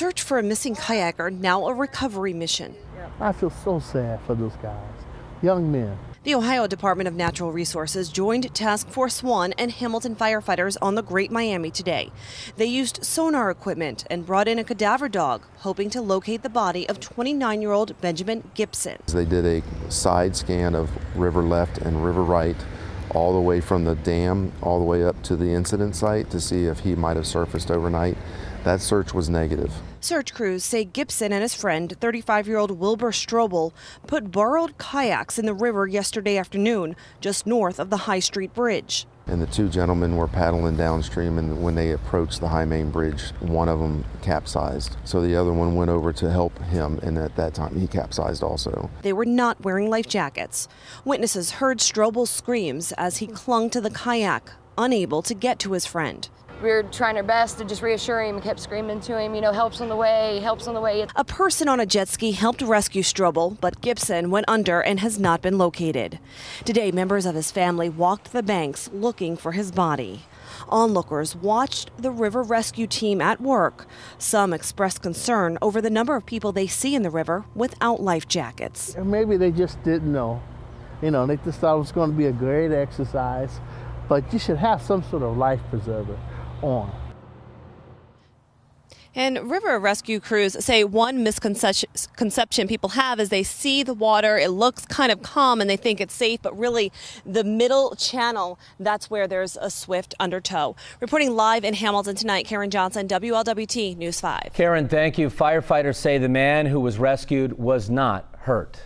search for a missing kayaker now a recovery mission. I feel so sad for those guys, young men. The Ohio Department of Natural Resources joined Task Force One and Hamilton firefighters on the Great Miami today. They used sonar equipment and brought in a cadaver dog, hoping to locate the body of 29 year old Benjamin Gibson. They did a side scan of river left and river right all the way from the dam all the way up to the incident site to see if he might have surfaced overnight. That search was negative. Search crews say Gibson and his friend, 35 year old Wilbur Strobel, put borrowed kayaks in the river yesterday afternoon, just north of the High Street Bridge. And the two gentlemen were paddling downstream, and when they approached the High Main Bridge, one of them capsized. So the other one went over to help him, and at that time he capsized also. They were not wearing life jackets. Witnesses heard Strobel's screams as he clung to the kayak, unable to get to his friend we were trying our best to just reassure him and kept screaming to him, you know, helps on the way, helps on the way. A person on a jet ski helped rescue Strobel, but Gibson went under and has not been located. Today, members of his family walked the banks looking for his body. Onlookers watched the river rescue team at work. Some expressed concern over the number of people they see in the river without life jackets. Maybe they just didn't know. You know, they just thought it was going to be a great exercise, but you should have some sort of life preserver on. And river rescue crews say one misconception people have is they see the water, it looks kind of calm, and they think it's safe, but really the middle channel, that's where there's a swift undertow. Reporting live in Hamilton tonight, Karen Johnson, WLWT News 5. Karen, thank you. Firefighters say the man who was rescued was not hurt.